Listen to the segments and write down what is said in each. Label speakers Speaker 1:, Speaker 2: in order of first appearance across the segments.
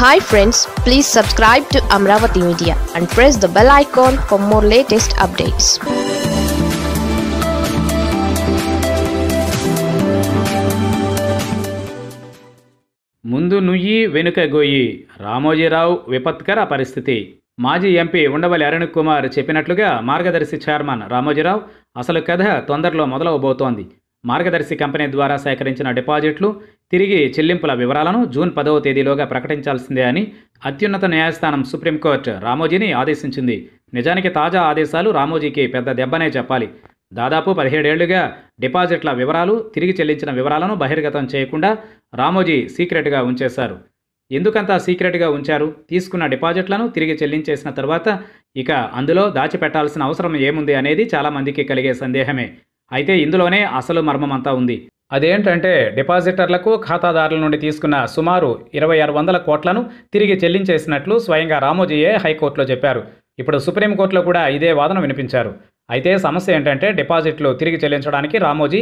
Speaker 1: Hi friends please subscribe to Amaravati media and press the bell icon for more latest updates
Speaker 2: ముందు నుయ్యి వెనుక గొయ్యి. రామోజీరావు విపత్కర పరిస్థితి. మాజీ ఎంపీ ఉండవల్లి అరుణ్ కుమార్ చెప్పినట్లుగా మార్గదర్శి చైర్మన్ రామోజీరావు అసలు కథ తొందరలో మొదలవబోతోంది. మార్గదర్శి కంపెనీ ద్వారా సేకరించిన డిపాజిట్లు తిరిగి చెల్లింపుల వివరాలను జూన్ పదవ తేదీలోగా ప్రకటించాల్సిందే అని అత్యున్నత న్యాయస్థానం సుప్రీంకోర్టు రామోజీని ఆదేశించింది. నిజానికి తాజా ఆదేశాలు రామోజీకి పెద్ద దెబ్బనే చెప్పాలి. దాదాపు పదిహేడేళ్ళుగా డిపాజిట్ల వివరాలు తిరిగి చెల్లించిన వివరాలను బహిర్గతం చేయకుండా రామోజీ సీక్రెట్గా ఉంచేశారు. ఎందుకంత సీక్రెట్గా ఉంచారు? తీసుకున్న డిపాజిట్లను తిరిగి చెల్లించేసిన తర్వాత ఇక అందులో దాచిపెట్టాల్సిన అవసరం ఏముంది అనేది చాలామందికి కలిగే సందేహమే. అయితే ఇందులోనే అసలు మర్మమంతా ఉంది. అదేంటంటే డిపాజిటర్లకు ఖాతాదారుల నుండి తీసుకున్న సుమారు ఇరవై ఆరు వందల కోట్లను తిరిగి చెల్లించేసినట్లు స్వయంగా రామోజీయే హైకోర్టులో చెప్పారు. ఇప్పుడు సుప్రీంకోర్టులో కూడా ఇదే వాదన వినిపించారు. అయితే సమస్య ఏంటంటే డిపాజిట్లు తిరిగి చెల్లించడానికి రామోజీ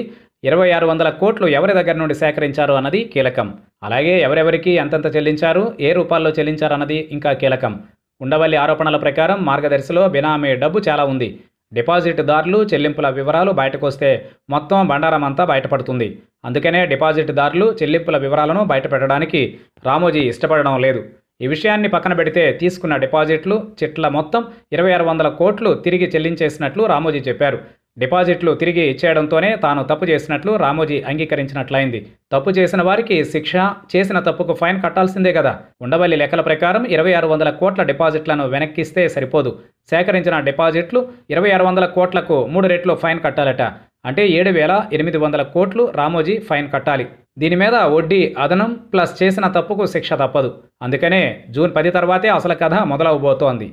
Speaker 2: ఇరవై ఆరు వందల కోట్లు ఎవరి దగ్గర నుండి సేకరించారు అన్నది కీలకం. అలాగే ఎవరెవరికి ఎంతెంత చెల్లించారు ఏ రూపాల్లో చెల్లించారు అన్నది ఇంకా కీలకం. ఉండవల్లి ఆరోపణల ప్రకారం మార్గదర్శిలో బినామీ డబ్బు చాలా ఉంది. డిపాజిట్దారులు చెల్లింపుల వివరాలు బయటకు వస్తే మొత్తం బండారం అంతా బయటపడుతుంది. అందుకనే డిపాజిట్దారులు చెల్లింపుల వివరాలను బయటపెట్టడానికి రామోజీ ఇష్టపడడం లేదు. ఈ విషయాన్ని పక్కన పెడితే తీసుకున్న డిపాజిట్లు చిట్ల మొత్తం ఇరవై ఆరు వందల కోట్లు తిరిగి చెల్లించేసినట్లు రామోజీ చెప్పారు. డిపాజిట్లు తిరిగి ఇచ్చేయడంతోనే తాను తప్పు చేసినట్లు రామోజీ అంగీకరించినట్లయింది. తప్పు చేసిన వారికి శిక్ష చేసిన తప్పుకు ఫైన్ కట్టాల్సిందే కదా ఉండవల్లి లెక్కల ప్రకారం ఇరవై ఆరు వందల కోట్ల డిపాజిట్లను వెనక్కిస్తే సరిపోదు. సేకరించిన డిపాజిట్లు ఇరవై ఆరు వందల కోట్లకు మూడు రెట్లు ఫైన్ కట్టాలట. అంటే ఏడు వేల ఎనిమిది వందల కోట్లు రామోజీ ఫైన్ కట్టాలి. దీని మీద వడ్డీ అదనం ప్లస్ చేసిన తప్పుకు శిక్ష తప్పదు. అందుకనే జూన్ పది తర్వాతే అసలు కథ మొదలవబోతోంది.